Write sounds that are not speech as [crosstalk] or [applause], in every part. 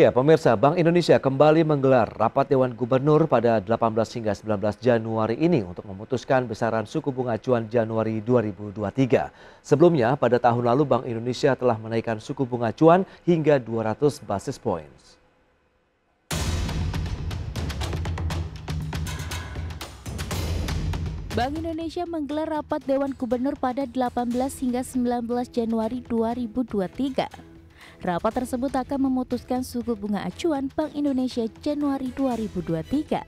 Ya, pemirsa, Bank Indonesia kembali menggelar rapat Dewan Gubernur pada 18 hingga 19 Januari ini untuk memutuskan besaran suku bunga acuan Januari 2023. Sebelumnya, pada tahun lalu Bank Indonesia telah menaikkan suku bunga acuan hingga 200 basis points. Bank Indonesia menggelar rapat Dewan Gubernur pada 18 hingga 19 Januari 2023. Rapat tersebut akan memutuskan suku bunga acuan Bank Indonesia Januari 2023.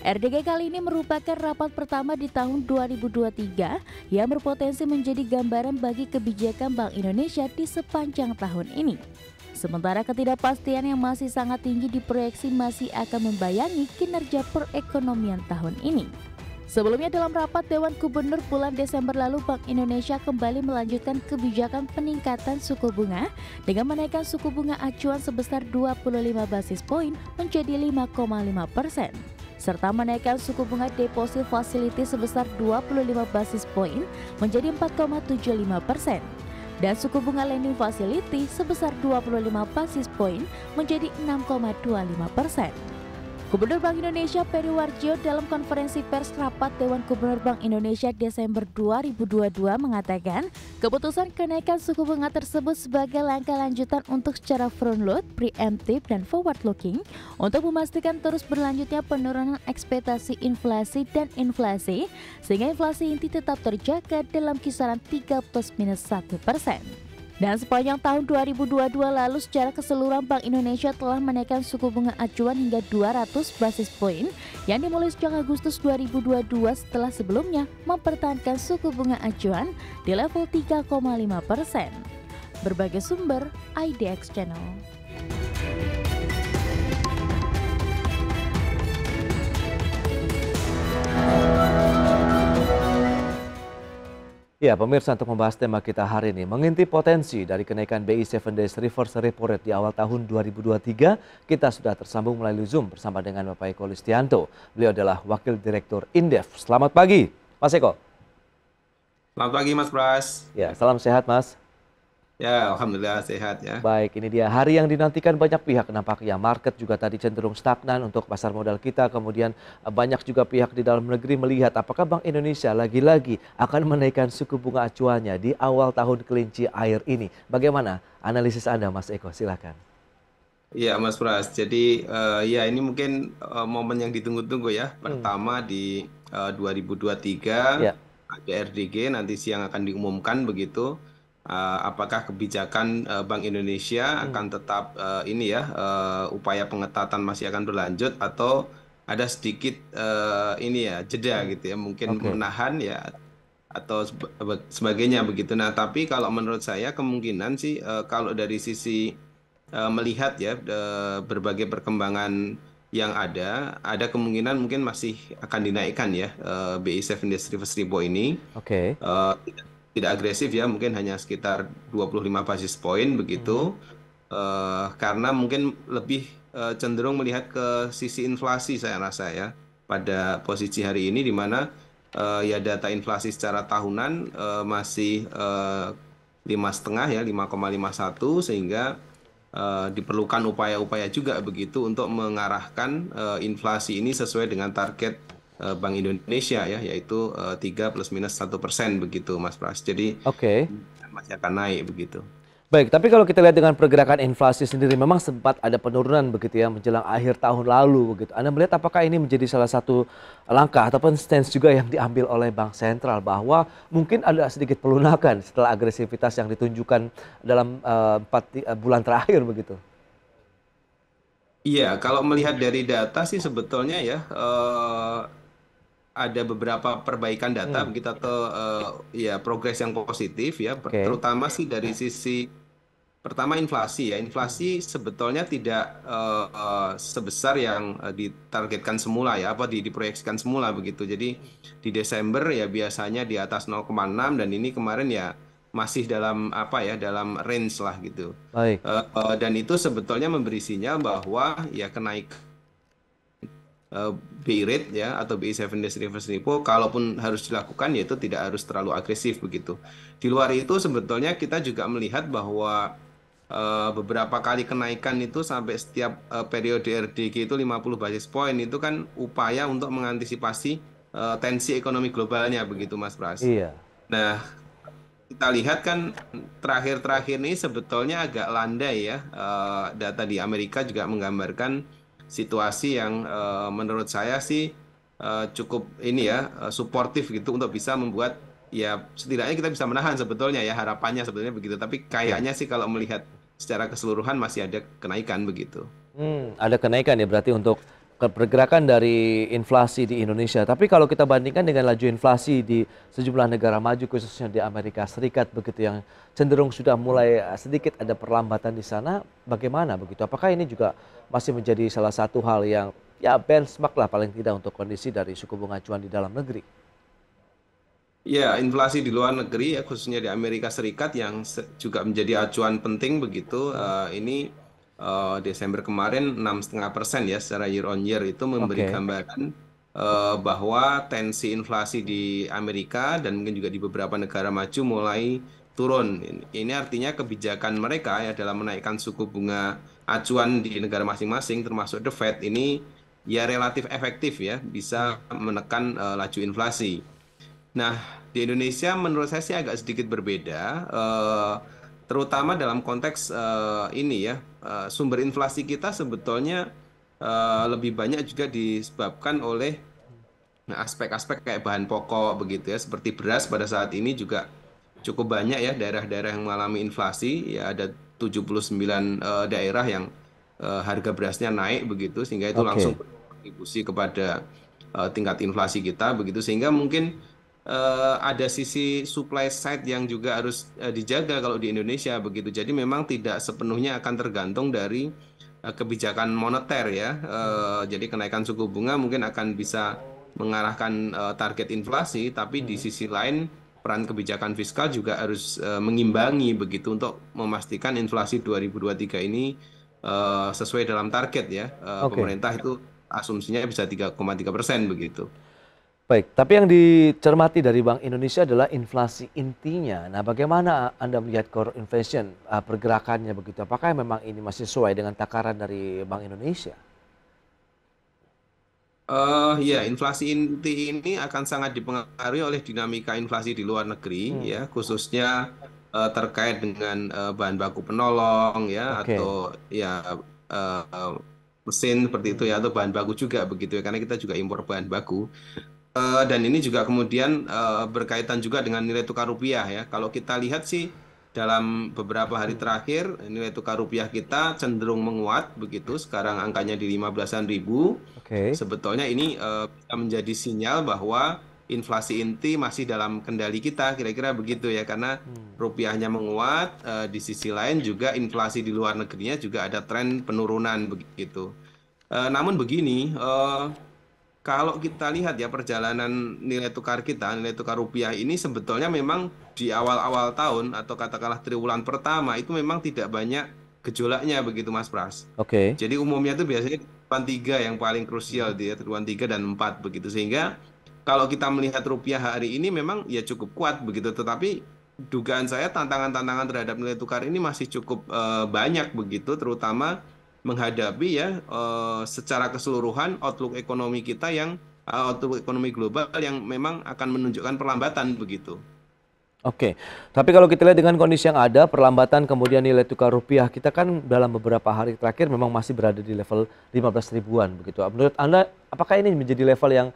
RDG kali ini merupakan rapat pertama di tahun 2023 yang berpotensi menjadi gambaran bagi kebijakan Bank Indonesia di sepanjang tahun ini. Sementara ketidakpastian yang masih sangat tinggi diproyeksi masih akan membayangi kinerja perekonomian tahun ini. Sebelumnya dalam rapat Dewan Gubernur bulan Desember lalu Bank Indonesia kembali melanjutkan kebijakan peningkatan suku bunga dengan menaikkan suku bunga acuan sebesar 25 basis poin menjadi 5,5 persen serta menaikkan suku bunga deposit facility sebesar 25 basis poin menjadi 4,75 persen dan suku bunga lending facility sebesar 25 basis poin menjadi 6,25 persen. Gubernur Bank Indonesia Peri Warjio dalam konferensi pers rapat Dewan Gubernur Bank Indonesia Desember 2022 mengatakan keputusan kenaikan suku bunga tersebut sebagai langkah lanjutan untuk secara front load, preemptive, dan forward looking untuk memastikan terus berlanjutnya penurunan ekspektasi inflasi dan inflasi sehingga inflasi inti tetap terjaga dalam kisaran 3 plus minus 1 persen. Dan sepanjang tahun 2022 lalu secara keseluruhan Bank Indonesia telah menaikkan suku bunga acuan hingga 200 basis poin yang dimulai sejak Agustus 2022 setelah sebelumnya mempertahankan suku bunga acuan di level 3,5 persen. Berbagai sumber IDX Channel. Ya, pemirsa untuk membahas tema kita hari ini, mengintip potensi dari kenaikan BI 7 Days Reverse Repo Rate di awal tahun 2023, kita sudah tersambung melalui Zoom bersama dengan Bapak Eko Listianto. Beliau adalah Wakil Direktur Indef. Selamat pagi, Mas Eko. Selamat pagi, Mas Pras. Ya, salam sehat, Mas. Ya, alhamdulillah sehat ya. Baik, ini dia hari yang dinantikan banyak pihak nampaknya. Market juga tadi cenderung stagnan untuk pasar modal kita. Kemudian eh, banyak juga pihak di dalam negeri melihat apakah Bank Indonesia lagi-lagi akan menaikkan suku bunga acuannya di awal tahun kelinci air ini. Bagaimana analisis Anda, Mas Eko? Silakan. Iya, Mas Pras. Jadi uh, ya ini mungkin uh, momen yang ditunggu-tunggu ya. Hmm. Pertama hmm. di uh, 2023 ya. ada RDG nanti siang akan diumumkan begitu uh, apakah kebijakan uh, Bank Indonesia hmm. akan tetap uh, ini ya uh, upaya pengetatan masih akan berlanjut atau ada sedikit uh, ini ya jeda hmm. gitu ya mungkin okay. menahan ya atau sebagainya begitu. Nah tapi kalau menurut saya kemungkinan sih uh, kalau dari sisi uh, melihat ya uh, berbagai perkembangan yang ada, ada kemungkinan mungkin masih akan dinaikkan ya uh, BI 7 Days Reverse Repo ini. Oke. Okay. Uh, tidak agresif ya mungkin hanya sekitar 25 basis point begitu hmm. uh, karena mungkin lebih uh, cenderung melihat ke sisi inflasi saya rasa ya pada posisi hari ini di mana uh, ya data inflasi secara tahunan uh, masih lima setengah ya 5,51 sehingga uh, diperlukan upaya-upaya juga begitu untuk mengarahkan uh, inflasi ini sesuai dengan target Bank Indonesia ya yaitu uh, eh, 3 plus minus satu persen begitu Mas Pras. Jadi okay. masih akan naik begitu. Baik, tapi kalau kita lihat dengan pergerakan inflasi sendiri memang sempat ada penurunan begitu ya menjelang akhir tahun lalu begitu. Anda melihat apakah ini menjadi salah satu langkah ataupun stance juga yang diambil oleh Bank Sentral bahwa mungkin ada sedikit pelunakan setelah agresivitas yang ditunjukkan dalam uh, empat uh, bulan terakhir begitu. Iya, kalau melihat dari data sih sebetulnya ya uh, ada beberapa perbaikan data hmm. kita ke uh, ya progres yang positif ya okay. terutama sih dari sisi pertama inflasi ya inflasi sebetulnya tidak uh, uh, sebesar yang uh, ditargetkan semula ya apa di, diproyeksikan semula begitu jadi di Desember ya biasanya di atas 0,6 dan ini kemarin ya masih dalam apa ya dalam range lah gitu. Baik. Uh, uh, dan itu sebetulnya memberi sinyal bahwa ya kenaikan uh, BI rate ya atau BI 7 days reverse repo kalaupun harus dilakukan yaitu tidak harus terlalu agresif begitu. Di luar itu sebetulnya kita juga melihat bahwa uh, beberapa kali kenaikan itu sampai setiap uh, periode RDG itu 50 basis point itu kan upaya untuk mengantisipasi uh, tensi ekonomi globalnya begitu Mas Pras. Iya. Nah, kita lihat kan terakhir-terakhir ini sebetulnya agak landai ya. Uh, data di Amerika juga menggambarkan situasi yang uh, menurut saya sih uh, cukup ini ya uh, suportif gitu untuk bisa membuat ya setidaknya kita bisa menahan sebetulnya ya harapannya sebetulnya begitu. Tapi kayaknya sih kalau melihat secara keseluruhan masih ada kenaikan begitu. Hmm, ada kenaikan ya berarti untuk pergerakan dari inflasi di Indonesia. Tapi kalau kita bandingkan dengan laju inflasi di sejumlah negara maju khususnya di Amerika Serikat begitu yang cenderung sudah mulai eh, sedikit ada perlambatan di sana, bagaimana begitu? Apakah ini juga masih menjadi salah satu hal yang ya benchmark lah paling tidak untuk kondisi dari suku bunga acuan di dalam negeri? Ya, inflasi di luar negeri ya khususnya di Amerika Serikat yang juga menjadi acuan penting begitu. Uh, ini uh, Desember kemarin enam setengah persen ya secara year on year itu memberi okay. gambaran uh, bahwa tensi inflasi di Amerika dan mungkin juga di beberapa negara maju mulai turun. Ini artinya kebijakan mereka ya dalam menaikkan suku bunga acuan di negara masing-masing termasuk the Fed ini ya relatif efektif ya bisa menekan uh, laju inflasi. Nah, di Indonesia menurut saya sih agak sedikit berbeda. Uh, terutama dalam konteks uh, ini ya uh, sumber inflasi kita sebetulnya uh, lebih banyak juga disebabkan oleh aspek-aspek kayak bahan pokok begitu ya. Seperti beras pada saat ini juga cukup banyak ya daerah-daerah yang mengalami inflasi. Ya ada 79 uh, daerah yang uh, harga berasnya naik begitu sehingga itu okay. langsung berkontribusi kepada uh, tingkat inflasi kita begitu. Sehingga mungkin uh, ada sisi supply side yang juga harus uh, dijaga kalau di Indonesia begitu. Jadi memang tidak sepenuhnya akan tergantung dari uh, kebijakan moneter ya. Uh, jadi kenaikan suku bunga mungkin akan bisa mengarahkan uh, target inflasi, tapi di hmm. sisi lain peran kebijakan fiskal juga harus uh, mengimbangi begitu untuk memastikan inflasi 2023 ini uh, sesuai dalam target ya. Uh, okay. Pemerintah itu asumsinya bisa 3,3 persen begitu. Baik, tapi yang dicermati dari Bank Indonesia adalah inflasi intinya. Nah, bagaimana Anda melihat core inflation uh, pergerakannya begitu? Apakah memang ini masih sesuai dengan takaran dari Bank Indonesia? Uh, ya, inflasi inti ini akan sangat dipengaruhi oleh dinamika inflasi di luar negeri, hmm. ya, khususnya uh, terkait dengan uh, bahan baku penolong, ya, okay. atau ya uh, mesin seperti itu ya, atau bahan baku juga begitu ya, karena kita juga impor bahan baku. Uh, dan ini juga kemudian uh, berkaitan juga dengan nilai tukar rupiah ya. Kalau kita lihat sih dalam beberapa hari terakhir nilai tukar rupiah kita cenderung menguat begitu. Sekarang angkanya di 15-an ribu. Okay. Sebetulnya ini uh, menjadi sinyal bahwa inflasi inti masih dalam kendali kita kira-kira begitu ya karena hmm. rupiahnya menguat uh, di sisi lain juga inflasi di luar negerinya juga ada tren penurunan begitu. Uh, namun begini. Uh, kalau kita lihat ya perjalanan nilai tukar kita, nilai tukar rupiah ini sebetulnya memang di awal-awal tahun atau katakanlah triwulan pertama itu memang tidak banyak gejolaknya begitu Mas Pras. Oke. Okay. Jadi umumnya itu biasanya triwulan tiga yang paling krusial dia triwulan tiga dan empat begitu sehingga kalau kita melihat rupiah hari ini memang ya cukup kuat begitu tetapi dugaan saya tantangan-tantangan terhadap nilai tukar ini masih cukup uh, banyak begitu terutama menghadapi ya uh, secara keseluruhan outlook ekonomi kita yang uh, outlook ekonomi global yang memang akan menunjukkan perlambatan begitu. Oke, tapi kalau kita lihat dengan kondisi yang ada, perlambatan kemudian nilai tukar rupiah kita kan dalam beberapa hari terakhir memang masih berada di level 15 ribuan begitu. Menurut Anda, apakah ini menjadi level yang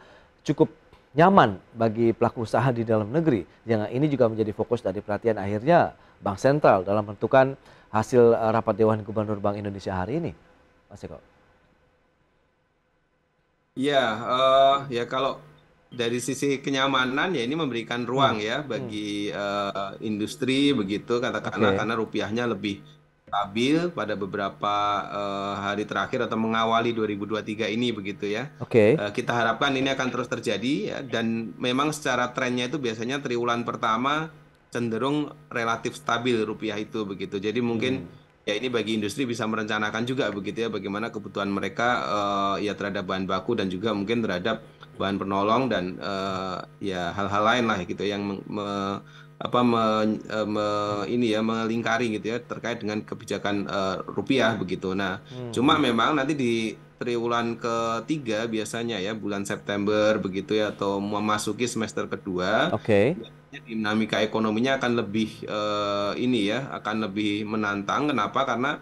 cukup nyaman bagi pelaku usaha di dalam negeri? Yang ini juga menjadi fokus dari perhatian akhirnya Bank Sentral dalam menentukan hasil uh, rapat Dewan Gubernur Bank Indonesia hari ini, Mas Eko? Ya, uh, ya kalau dari sisi kenyamanan ya ini memberikan ruang hmm. ya bagi hmm. uh, industri begitu katakanlah okay. karena rupiahnya lebih stabil pada beberapa uh, hari terakhir atau mengawali 2023 ini begitu ya. Oke. Okay. Uh, kita harapkan ini akan terus terjadi ya dan memang secara trennya itu biasanya triwulan pertama cenderung relatif stabil rupiah itu begitu. Jadi mungkin hmm. ya ini bagi industri bisa merencanakan juga begitu ya bagaimana kebutuhan mereka uh, ya terhadap bahan baku dan juga mungkin terhadap bahan penolong dan uh, ya hal-hal lain lah gitu yang me apa me, me, ini ya melingkari gitu ya terkait dengan kebijakan uh, rupiah begitu. Nah, hmm. cuma memang nanti di triwulan ketiga biasanya ya bulan September begitu ya atau memasuki semester kedua. Oke. Okay. Dinamika ekonominya akan lebih uh, ini ya akan lebih menantang. Kenapa? Karena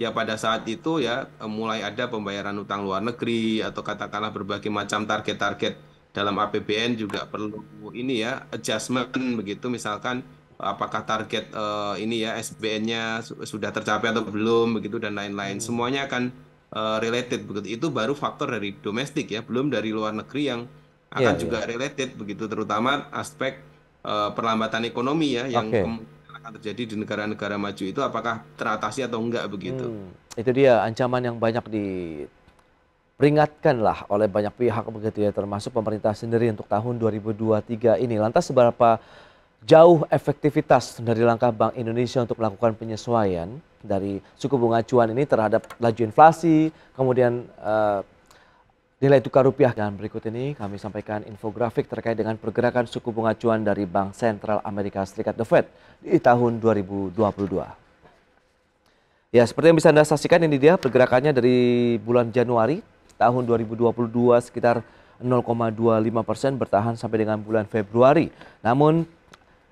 ya pada saat itu ya mulai ada pembayaran utang luar negeri atau katakanlah berbagai macam target-target dalam APBN juga perlu ini ya adjustment begitu misalkan apakah target uh, ini ya SBN-nya sudah tercapai atau belum begitu dan lain-lain hmm. semuanya akan uh, related begitu itu baru faktor dari domestik ya belum dari luar negeri yang akan yeah, juga yeah. related begitu terutama aspek uh, perlambatan ekonomi ya yang okay. akan terjadi di negara-negara maju itu apakah teratasi atau enggak begitu hmm. itu dia ancaman yang banyak di peringatkanlah oleh banyak pihak begitu ya termasuk pemerintah sendiri untuk tahun 2023 ini. Lantas seberapa jauh efektivitas dari langkah Bank Indonesia untuk melakukan penyesuaian dari suku bunga acuan ini terhadap laju inflasi, kemudian uh, nilai tukar rupiah. Dan berikut ini kami sampaikan infografik terkait dengan pergerakan suku bunga acuan dari Bank Sentral Amerika Serikat The Fed di tahun 2022. Ya, seperti yang bisa Anda saksikan ini dia pergerakannya dari bulan Januari tahun 2022 sekitar 0,25 persen bertahan sampai dengan bulan Februari. Namun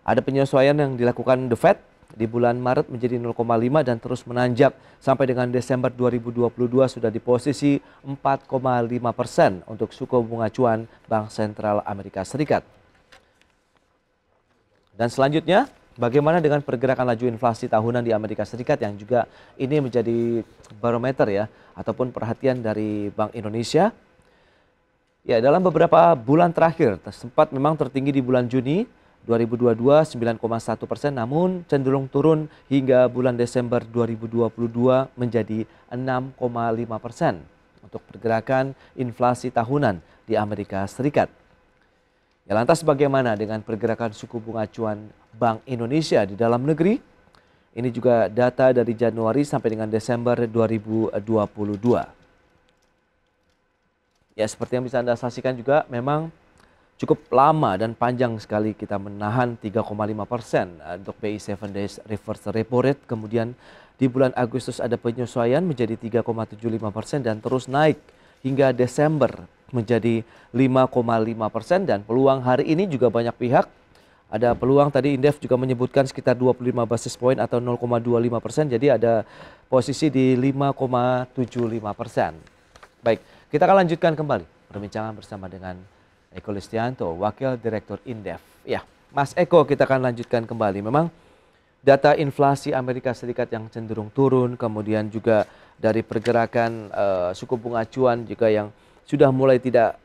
ada penyesuaian yang dilakukan The Fed di bulan Maret menjadi 0,5 dan terus menanjak sampai dengan Desember 2022 sudah di posisi 4,5 persen untuk suku bunga acuan Bank Sentral Amerika Serikat. Dan selanjutnya Bagaimana dengan pergerakan laju inflasi tahunan di Amerika Serikat yang juga ini menjadi barometer ya ataupun perhatian dari Bank Indonesia? Ya, dalam beberapa bulan terakhir sempat memang tertinggi di bulan Juni 2022 9,1 persen namun cenderung turun hingga bulan Desember 2022 menjadi 6,5 persen untuk pergerakan inflasi tahunan di Amerika Serikat. Ya, lantas bagaimana dengan pergerakan suku bunga acuan Bank Indonesia di dalam negeri? Ini juga data dari Januari sampai dengan Desember 2022. Ya, seperti yang bisa Anda saksikan juga memang cukup lama dan panjang sekali kita menahan 3,5 persen eh, untuk BI 7 days reverse repo rate. Kemudian di bulan Agustus ada penyesuaian menjadi 3,75 persen dan terus naik hingga Desember menjadi 5,5 persen dan peluang hari ini juga banyak pihak ada peluang tadi Indef juga menyebutkan sekitar 25 basis point atau 0,25 persen jadi ada posisi di 5,75 persen. Baik, kita akan lanjutkan kembali perbincangan bersama dengan Eko Listianto, Wakil Direktur Indef. Ya, Mas Eko kita akan lanjutkan kembali. Memang data inflasi Amerika Serikat yang cenderung turun, kemudian juga dari pergerakan uh, suku bunga acuan juga yang sudah mulai tidak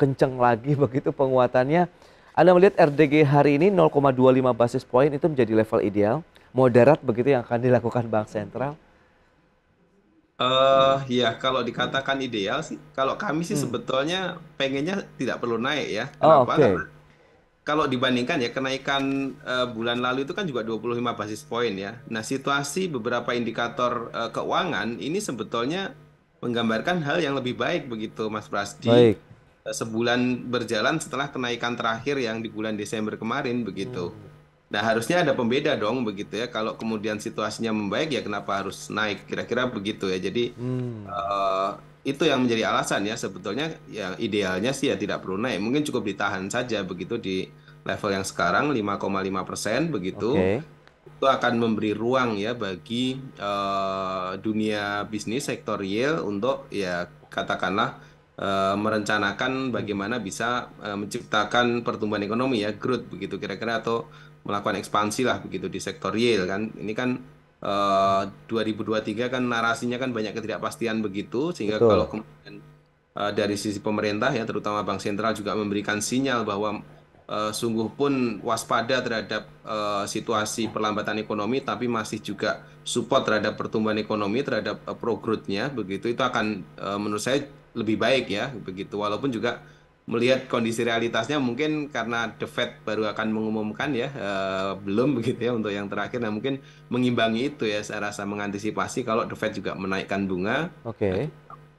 kencang lagi [laughs] begitu penguatannya. Anda melihat RDG hari ini 0,25 basis point itu menjadi level ideal, moderat begitu yang akan dilakukan Bank Sentral? Uh, ya kalau dikatakan ideal sih, kalau kami sih hmm. sebetulnya pengennya tidak perlu naik ya. Oh, Kenapa? Oh, okay. Karena kalau dibandingkan ya kenaikan uh, bulan lalu itu kan juga 25 basis point ya. Nah situasi beberapa indikator uh, keuangan ini sebetulnya menggambarkan hal yang lebih baik begitu Mas Prasdi. Baik. Eh, sebulan berjalan setelah kenaikan terakhir yang di bulan Desember kemarin begitu. Nah harusnya ada pembeda dong begitu ya. Kalau kemudian situasinya membaik ya kenapa harus naik? Kira-kira begitu ya. Jadi hmm. uh, itu yang menjadi alasan ya sebetulnya yang idealnya sih ya tidak perlu naik. Mungkin cukup ditahan saja begitu di level yang sekarang 5,5 persen begitu. Okay itu akan memberi ruang ya bagi uh, dunia bisnis sektor real untuk ya katakanlah uh, merencanakan bagaimana bisa uh, menciptakan pertumbuhan ekonomi ya growth begitu kira-kira atau melakukan ekspansi lah begitu di sektor real kan ini kan uh, 2023 kan narasinya kan banyak ketidakpastian begitu sehingga Betul. kalau kemudian uh, dari sisi pemerintah ya terutama bank sentral juga memberikan sinyal bahwa uh, sungguh pun waspada terhadap uh, situasi perlambatan ekonomi, tapi masih juga support terhadap pertumbuhan ekonomi, terhadap uh, pro growth-nya, begitu itu akan uh, menurut saya lebih baik ya, begitu. Walaupun juga melihat kondisi realitasnya mungkin karena The Fed baru akan mengumumkan ya uh, belum begitu ya untuk yang terakhir nah mungkin mengimbangi itu ya saya rasa mengantisipasi kalau The Fed juga menaikkan bunga Oke. Okay.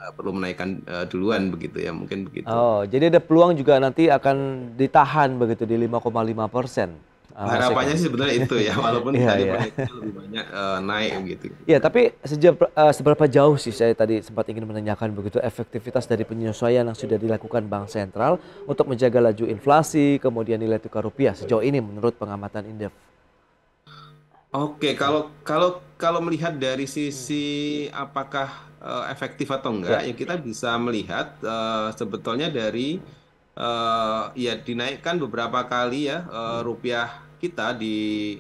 Eh, perlu menaikkan uh, duluan begitu ya mungkin begitu. Oh jadi ada peluang juga nanti akan ditahan begitu di 5,5 persen Uh, Harapannya sih sebenarnya itu ya, [laughs] walaupun yeah, tadi yeah. lebih banyak uh, naik gitu. Ya, tapi sejak uh, seberapa jauh sih saya tadi sempat ingin menanyakan begitu efektivitas dari penyesuaian yang sudah dilakukan Bank Sentral untuk menjaga laju inflasi, kemudian nilai tukar rupiah sejauh ini menurut pengamatan Indef. Oke, kalau kalau kalau melihat dari sisi apakah uh, efektif atau enggak, ya, ya kita bisa melihat uh, sebetulnya dari uh, ya dinaikkan beberapa kali ya uh, rupiah kita di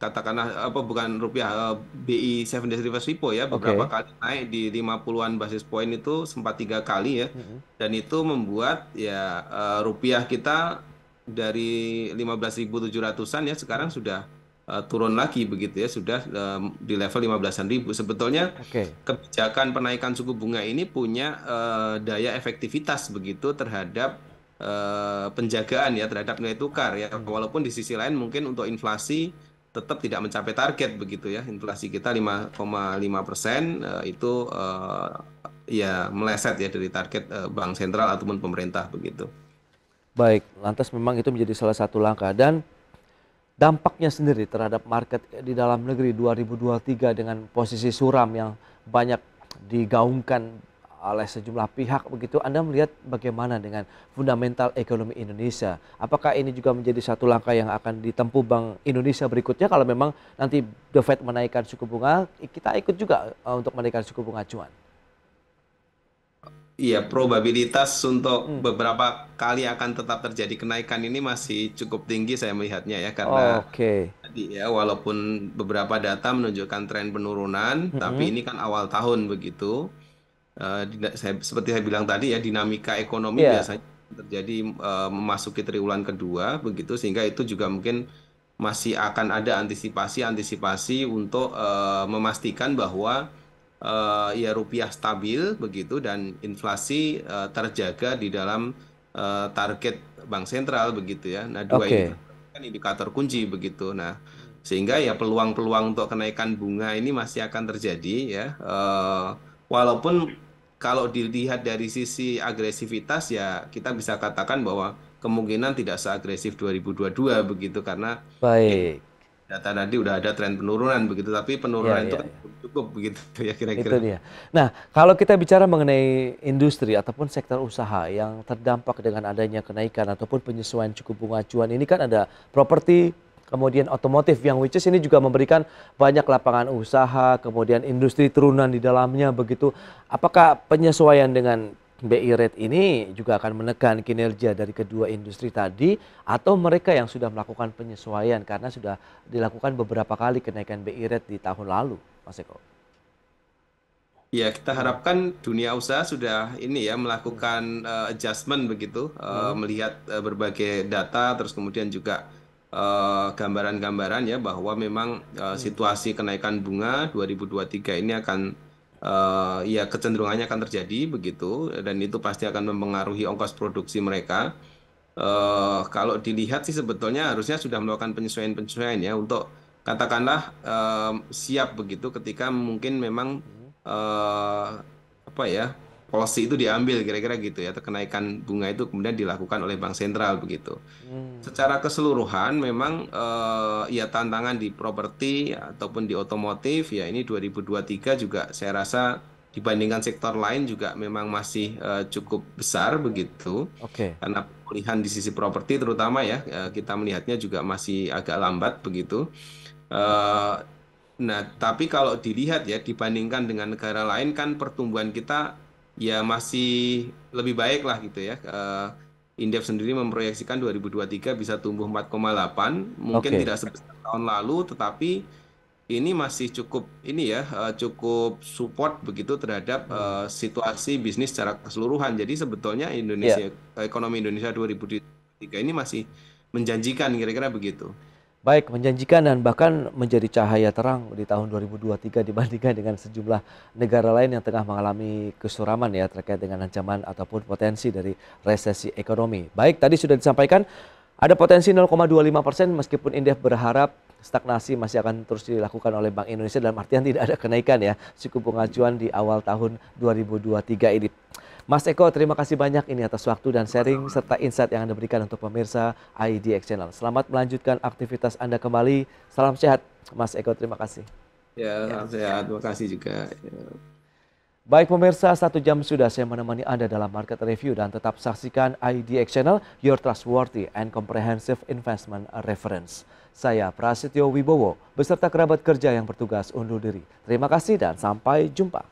katakanlah apa bukan rupiah uh, BI 7 days reverse repo ya beberapa okay. kali naik di 50-an basis point itu sempat tiga kali ya mm -hmm. dan itu membuat ya uh, rupiah kita dari 15.700-an ya sekarang sudah uh, turun lagi begitu ya sudah uh, di level 15-an ribu. Sebetulnya okay. kebijakan penaikan suku bunga ini punya uh, daya efektivitas begitu terhadap Eh, penjagaan ya terhadap nilai tukar ya. Walaupun di sisi lain mungkin untuk inflasi tetap tidak mencapai target begitu ya. Inflasi kita 5,5 persen uh, itu uh, ya meleset ya dari target uh, bank sentral ataupun pemerintah begitu. Baik, lantas memang itu menjadi salah satu langkah. Dan dampaknya sendiri terhadap market di dalam negeri 2023 dengan posisi suram yang banyak digaungkan oleh sejumlah pihak begitu Anda melihat bagaimana dengan fundamental ekonomi Indonesia? Apakah ini juga menjadi satu langkah yang akan ditempuh Bank Indonesia berikutnya? Kalau memang nanti The Fed menaikkan suku bunga kita ikut juga uh, untuk menaikkan suku bunga acuan Iya, probabilitas untuk hmm. beberapa kali akan tetap terjadi kenaikan ini masih cukup tinggi saya melihatnya ya karena oh, okay. tadi ya walaupun beberapa data menunjukkan tren penurunan, hmm. tapi ini kan awal tahun begitu uh, saya, seperti saya bilang tadi ya dinamika ekonomi yeah. biasanya terjadi uh, memasuki triwulan kedua begitu sehingga itu juga mungkin masih akan ada antisipasi-antisipasi untuk uh, memastikan bahwa uh, ya rupiah stabil begitu dan inflasi uh, terjaga di dalam uh, target bank sentral begitu ya. Nah, dua okay. ini kan indikator kunci begitu. Nah, sehingga ya peluang-peluang untuk kenaikan bunga ini masih akan terjadi ya. Uh, walaupun kalau dilihat dari sisi agresivitas ya kita bisa katakan bahwa kemungkinan tidak seagresif 2022 begitu karena baik data tadi udah ada tren penurunan begitu tapi penurunan ya, itu ya, kan ya. Cukup begitu ya kira-kira. Itu dia. Nah, kalau kita bicara mengenai industri ataupun sektor usaha yang terdampak dengan adanya kenaikan ataupun penyesuaian cukup bunga acuan ini kan ada properti, kemudian otomotif yang which is ini juga memberikan banyak lapangan usaha, kemudian industri turunan di dalamnya begitu. Apakah penyesuaian dengan BI rate ini juga akan menekan kinerja dari kedua industri tadi atau mereka yang sudah melakukan penyesuaian karena sudah dilakukan beberapa kali kenaikan BI rate di tahun lalu, Mas Eko? Ya, kita harapkan dunia usaha sudah ini ya melakukan uh, adjustment begitu, uh, hmm. melihat uh, berbagai data, terus kemudian juga gambaran-gambaran ya bahwa memang uh, situasi kenaikan bunga 2023 ini akan uh, ya kecenderungannya akan terjadi begitu dan itu pasti akan mempengaruhi ongkos produksi mereka. Uh, kalau dilihat sih sebetulnya harusnya sudah melakukan penyesuaian-penyesuaian ya untuk katakanlah uh, siap begitu ketika mungkin memang uh, apa ya policy itu diambil kira-kira gitu ya kenaikan bunga itu kemudian dilakukan oleh bank sentral begitu. Hmm. Secara keseluruhan memang uh, ya tantangan di properti ataupun di otomotif ya ini 2023 juga saya rasa dibandingkan sektor lain juga memang masih uh, cukup besar begitu. Oke. Okay. Karena pemulihan di sisi properti terutama ya uh, kita melihatnya juga masih agak lambat begitu. Uh, nah, tapi kalau dilihat ya dibandingkan dengan negara lain kan pertumbuhan kita ya masih lebih baik lah gitu ya. Uh, Indef sendiri memproyeksikan 2023 bisa tumbuh 4,8, mungkin okay. tidak sebesar tahun lalu, tetapi ini masih cukup ini ya uh, cukup support begitu terhadap uh, situasi bisnis secara keseluruhan. Jadi sebetulnya Indonesia yeah. ekonomi Indonesia 2023 ini masih menjanjikan kira-kira begitu. Baik, menjanjikan dan bahkan menjadi cahaya terang di tahun 2023 dibandingkan dengan sejumlah negara lain yang tengah mengalami kesuraman ya terkait dengan ancaman ataupun potensi dari resesi ekonomi. Baik, tadi sudah disampaikan ada potensi 0,25 persen meskipun Indef berharap stagnasi masih akan terus dilakukan oleh Bank Indonesia dalam artian tidak ada kenaikan ya suku bunga acuan di awal tahun 2023 ini. Mas Eko, terima kasih banyak ini atas waktu dan sharing serta insight yang Anda berikan untuk pemirsa IDX Channel. Selamat melanjutkan aktivitas Anda kembali. Salam sehat, Mas Eko. Terima kasih. Ya, salam sehat. Terima kasih juga. Ya. Baik pemirsa, satu jam sudah saya menemani Anda dalam market review dan tetap saksikan IDX Channel, your trustworthy and comprehensive investment reference. Saya Prasetyo Wibowo, beserta kerabat kerja yang bertugas undur diri. Terima kasih dan sampai jumpa.